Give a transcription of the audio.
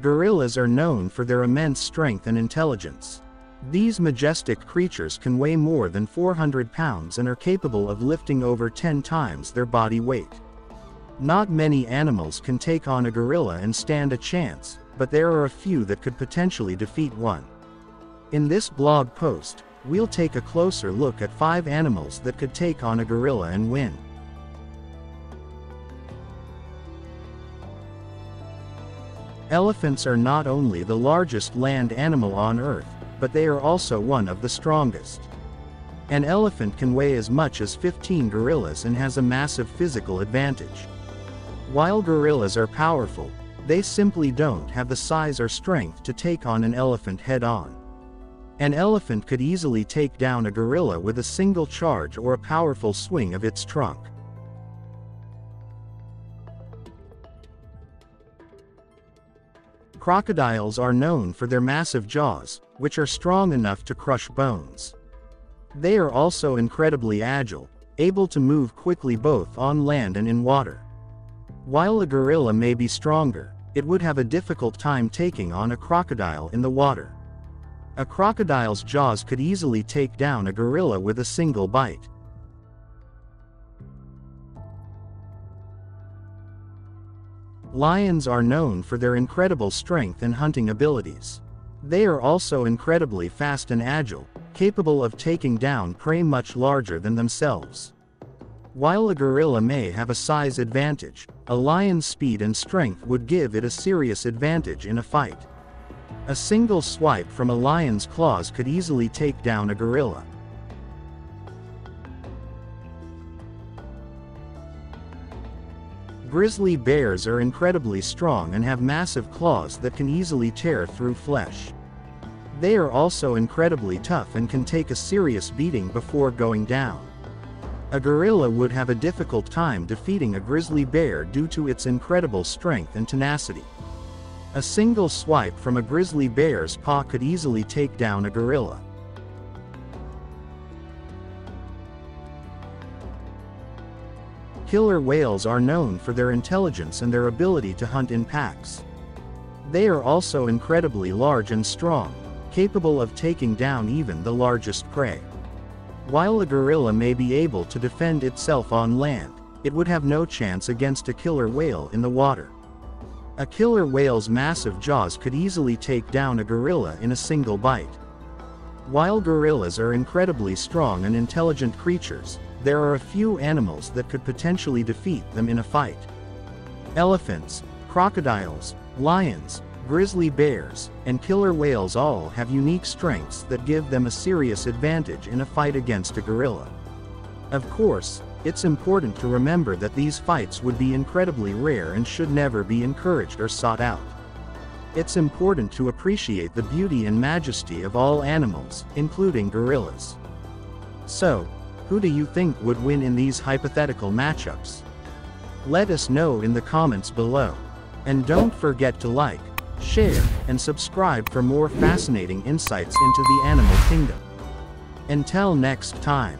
Gorillas are known for their immense strength and intelligence. These majestic creatures can weigh more than 400 pounds and are capable of lifting over 10 times their body weight. Not many animals can take on a gorilla and stand a chance, but there are a few that could potentially defeat one. In this blog post, we'll take a closer look at 5 animals that could take on a gorilla and win. Elephants are not only the largest land animal on Earth, but they are also one of the strongest. An elephant can weigh as much as 15 gorillas and has a massive physical advantage. While gorillas are powerful, they simply don't have the size or strength to take on an elephant head-on. An elephant could easily take down a gorilla with a single charge or a powerful swing of its trunk. Crocodiles are known for their massive jaws, which are strong enough to crush bones. They are also incredibly agile, able to move quickly both on land and in water. While a gorilla may be stronger, it would have a difficult time taking on a crocodile in the water. A crocodile's jaws could easily take down a gorilla with a single bite. Lions are known for their incredible strength and hunting abilities. They are also incredibly fast and agile, capable of taking down prey much larger than themselves. While a gorilla may have a size advantage, a lion's speed and strength would give it a serious advantage in a fight. A single swipe from a lion's claws could easily take down a gorilla. Grizzly bears are incredibly strong and have massive claws that can easily tear through flesh. They are also incredibly tough and can take a serious beating before going down. A gorilla would have a difficult time defeating a grizzly bear due to its incredible strength and tenacity. A single swipe from a grizzly bear's paw could easily take down a gorilla. Killer whales are known for their intelligence and their ability to hunt in packs. They are also incredibly large and strong, capable of taking down even the largest prey. While a gorilla may be able to defend itself on land, it would have no chance against a killer whale in the water. A killer whale's massive jaws could easily take down a gorilla in a single bite. While gorillas are incredibly strong and intelligent creatures, there are a few animals that could potentially defeat them in a fight. Elephants, crocodiles, lions, grizzly bears, and killer whales all have unique strengths that give them a serious advantage in a fight against a gorilla. Of course, it's important to remember that these fights would be incredibly rare and should never be encouraged or sought out. It's important to appreciate the beauty and majesty of all animals, including gorillas. So, who do you think would win in these hypothetical matchups? Let us know in the comments below. And don't forget to like, share, and subscribe for more fascinating insights into the animal kingdom. Until next time.